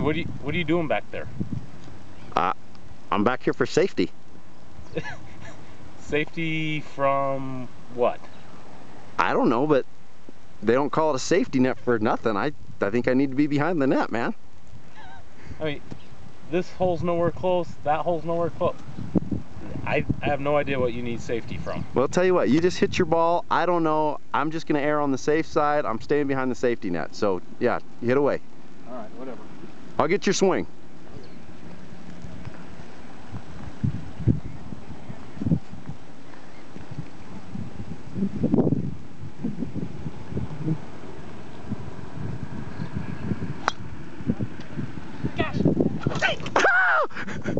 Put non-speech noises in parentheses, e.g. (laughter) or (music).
what are you what are you doing back there? Uh, I'm back here for safety. (laughs) Safety from what? I don't know, but they don't call it a safety net for nothing. I I think I need to be behind the net, man. I mean, this hole's nowhere close. That hole's nowhere close. I, I have no idea what you need safety from. Well, tell you what, you just hit your ball. I don't know. I'm just going to err on the safe side. I'm staying behind the safety net. So, yeah, hit away. All right, whatever. I'll get your swing. Gosh. Ah!